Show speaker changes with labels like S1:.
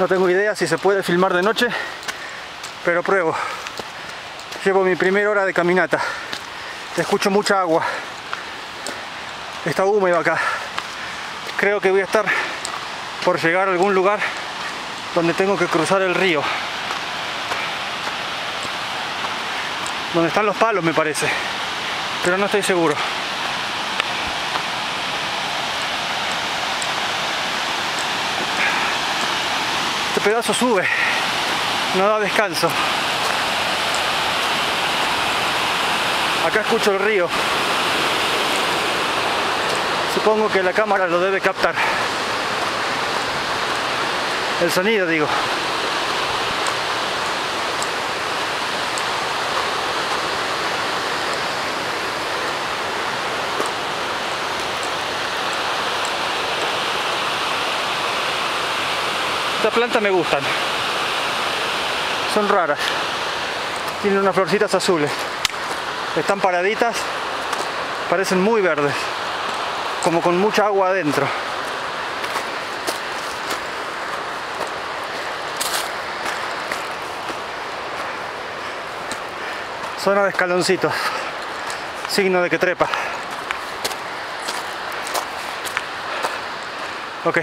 S1: No tengo idea si se puede filmar de noche, pero pruebo. Llevo mi primera hora de caminata. Escucho mucha agua. Está húmedo acá. Creo que voy a estar por llegar a algún lugar donde tengo que cruzar el río. Donde están los palos me parece. Pero no estoy seguro. Este pedazo sube. No da descanso. Acá escucho el río. Supongo que la cámara lo debe captar. El sonido, digo. Estas plantas me gustan. Son raras. Tienen unas florcitas azules. Están paraditas. Parecen muy verdes. Como con mucha agua adentro. Zona de escaloncitos. Signo de que trepa. Ok.